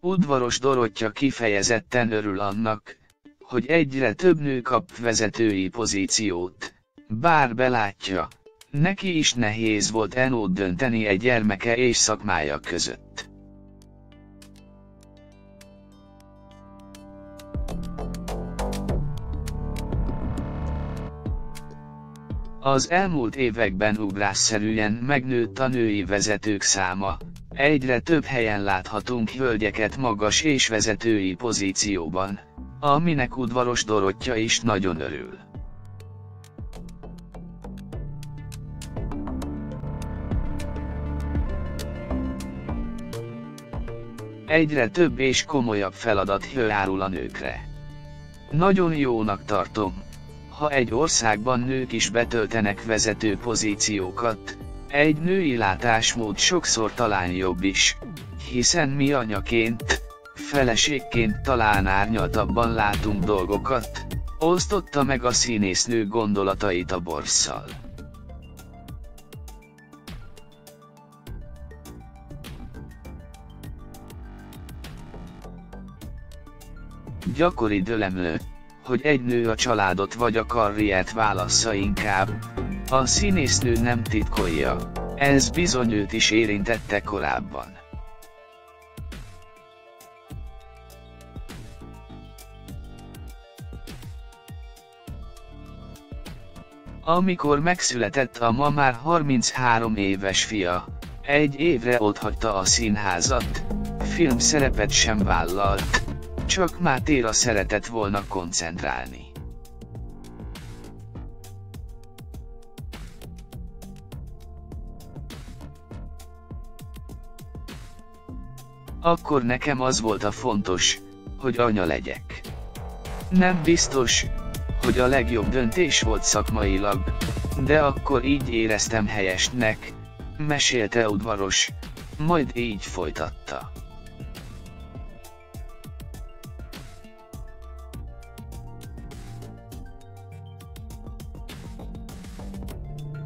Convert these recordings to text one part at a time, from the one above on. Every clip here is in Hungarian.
Udvaros Dorottya kifejezetten örül annak, hogy egyre több nő kap vezetői pozíciót. Bár belátja, neki is nehéz volt enót dönteni egy gyermeke és szakmája között. Az elmúlt években ugrásszerűen megnőtt a női vezetők száma, egyre több helyen láthatunk hölgyeket magas és vezetői pozícióban, aminek udvaros Dorottya is nagyon örül. Egyre több és komolyabb feladat árul a nőkre. Nagyon jónak tartom, ha egy országban nők is betöltenek vezető pozíciókat, egy női látásmód sokszor talán jobb is, hiszen mi anyaként, feleségként talán árnyaltabban látunk dolgokat, osztotta meg a színésznő gondolatait a borszal. Gyakori dölemlő, hogy egy nő a családot vagy a karriert válassza inkább. A színésznő nem titkolja, ez bizony őt is érintette korábban. Amikor megszületett a ma már 33 éves fia, egy évre otthagyta a színházat, film szerepet sem vállalt, csak Mátéra szeretett volna koncentrálni. Akkor nekem az volt a fontos, hogy anya legyek. Nem biztos, hogy a legjobb döntés volt szakmailag, de akkor így éreztem helyesnek, mesélte udvaros, majd így folytatta.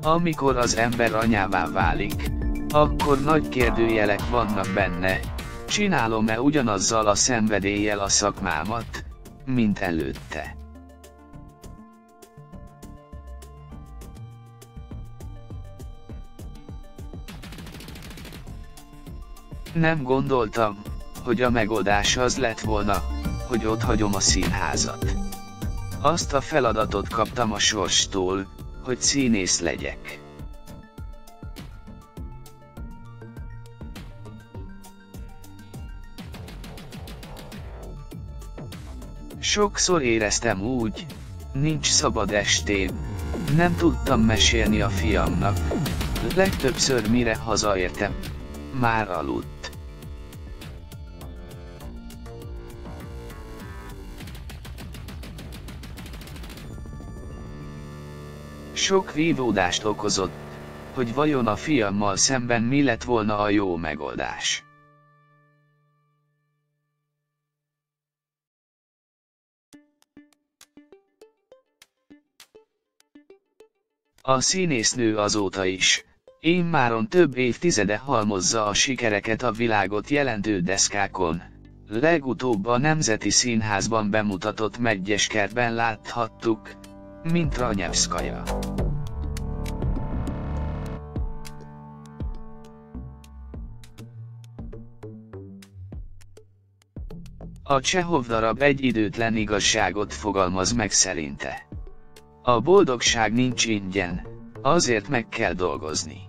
Amikor az ember anyává válik, akkor nagy kérdőjelek vannak benne, csinálom-e ugyanazzal a szenvedéllyel a szakmámat, mint előtte. Nem gondoltam, hogy a megoldás az lett volna, hogy ott hagyom a színházat. Azt a feladatot kaptam a sorstól, hogy színész legyek. Sokszor éreztem úgy, nincs szabad estém, nem tudtam mesélni a fiamnak. Legtöbbször mire hazaértem, már aludt. Sok vívódást okozott, hogy vajon a fiammal szemben mi lett volna a jó megoldás. A színésznő azóta is, én máron több évtizede halmozza a sikereket a világot jelentő deszkákon. Legutóbb a Nemzeti Színházban bemutatott Megyeskertben láthattuk, mint Ranyevszkaja. A Csehov darab egy időtlen igazságot fogalmaz meg szerinte. A boldogság nincs ingyen, azért meg kell dolgozni.